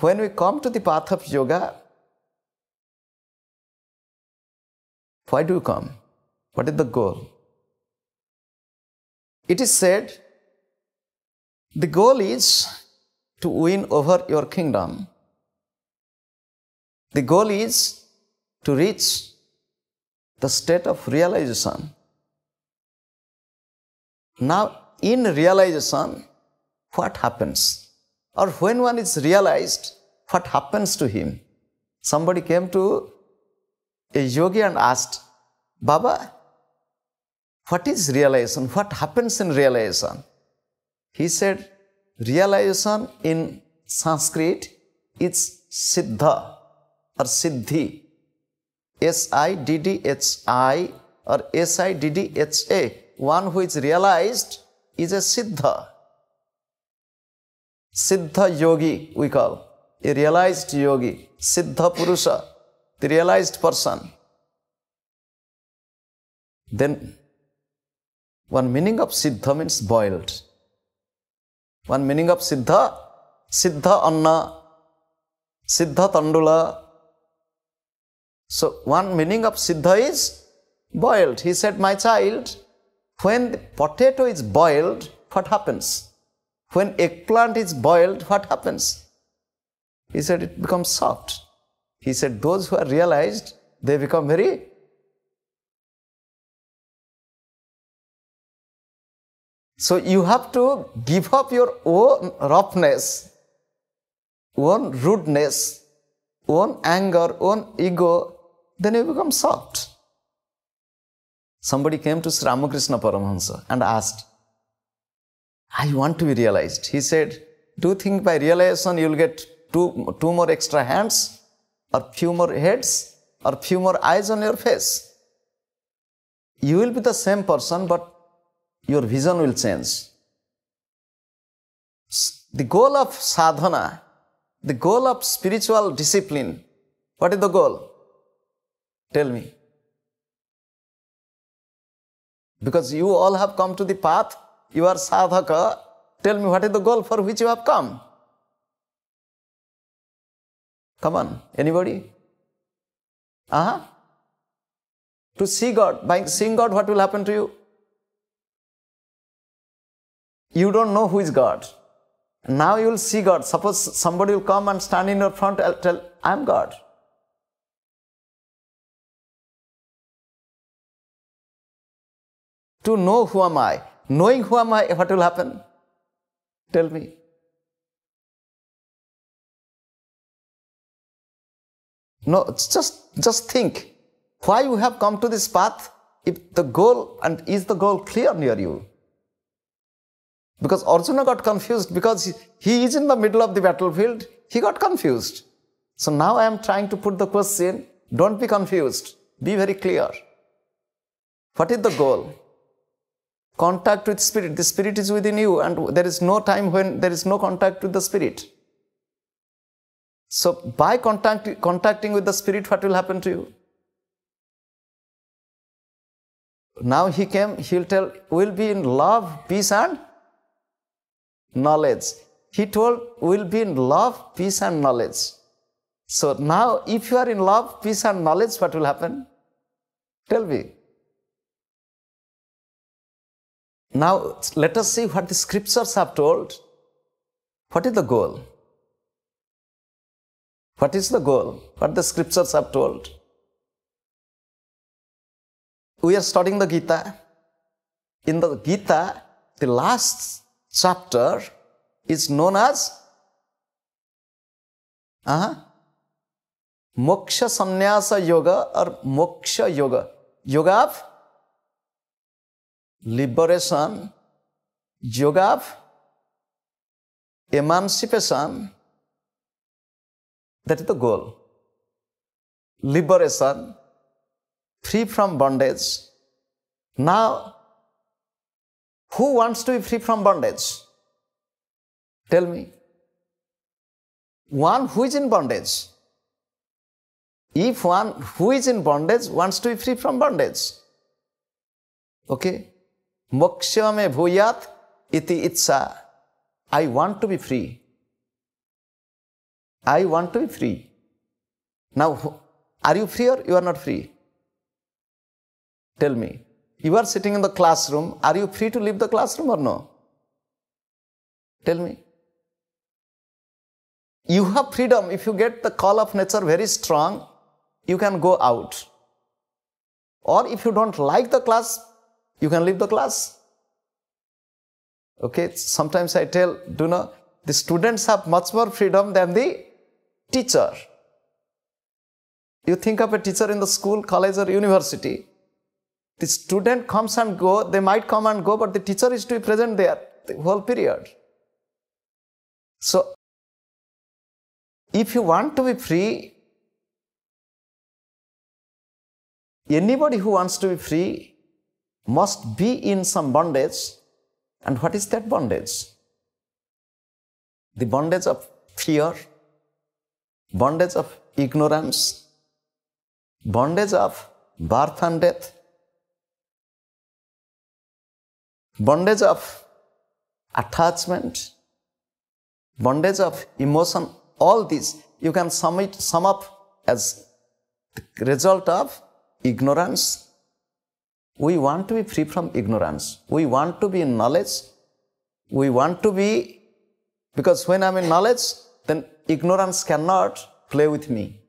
when we come to the path of yoga, why do you come? What is the goal? It is said the goal is to win over your kingdom. The goal is to reach the state of realization. Now, in realization, what happens? Or when one is realized, what happens to him? Somebody came to a yogi and asked, Baba, what is realization? What happens in realization? He said, realization in Sanskrit is siddha or siddhi. S I D D H I or S I D D H A. One who is realized is a siddha. Siddha yogi, we call. A realized yogi. Siddha Purusha, the realized person. Then, one meaning of siddha means boiled. One meaning of siddha, siddha anna, siddha tandula. So, one meaning of siddha is boiled. He said, My child, when the potato is boiled, what happens? When eggplant is boiled, what happens? He said, It becomes soft. He said, Those who are realized, they become very So you have to give up your own roughness, own rudeness, own anger, own ego, then you become soft. Somebody came to Sri Ramakrishna Paramahansa and asked, I want to be realized. He said, Do you think by realization you will get two, two more extra hands, or few more heads, or few more eyes on your face? You will be the same person, but your vision will change. The goal of sadhana, the goal of spiritual discipline, what is the goal? Tell me. Because you all have come to the path, you are sadhaka. Tell me what is the goal for which you have come? Come on, anybody? Uh huh. To see God. By seeing God, what will happen to you? You don't know who is God. Now you will see God. Suppose somebody will come and stand in your front and tell, I am God. To know who am I, knowing who am I, what will happen? Tell me. No, just, just think why you have come to this path if the goal and is the goal clear near you. Because Arjuna got confused because he is in the middle of the battlefield, he got confused. So now I am trying to put the question don't be confused, be very clear. What is the goal? Contact with spirit. The spirit is within you, and there is no time when there is no contact with the spirit. So, by contact, contacting with the spirit, what will happen to you? Now he came, he will tell, we'll be in love, peace, and knowledge. He told, we'll be in love, peace, and knowledge. So now, if you are in love, peace, and knowledge, what will happen? Tell me. Now, let us see what the scriptures have told. What is the goal? What is the goal? What the scriptures have told? We are studying the Gita. In the Gita, the last chapter is known as uh, Moksha Sannyasa Yoga or Moksha Yoga. Yoga of liberation, yoga emancipation. That is the goal. Liberation, free from bondage. Now, who wants to be free from bondage? Tell me. One who is in bondage. If one who is in bondage wants to be free from bondage, okay? Moksha me bhuyat iti itsa. I want to be free. I want to be free. Now, are you free or you are not free? Tell me. You are sitting in the classroom. Are you free to leave the classroom or no? Tell me. You have freedom. If you get the call of nature very strong, you can go out. Or if you don't like the class, you can leave the class. Okay, sometimes I tell, do know, the students have much more freedom than the teacher. You think of a teacher in the school, college, or university. The student comes and go, they might come and go, but the teacher is to be present there the whole period. So, if you want to be free, anybody who wants to be free must be in some bondage. And what is that bondage? The bondage of fear, bondage of ignorance, bondage of birth and death, bondage of attachment, bondage of emotion, all these you can sum it sum up as the result of ignorance. We want to be free from ignorance. We want to be in knowledge. We want to be, because when I'm in knowledge, then ignorance cannot play with me.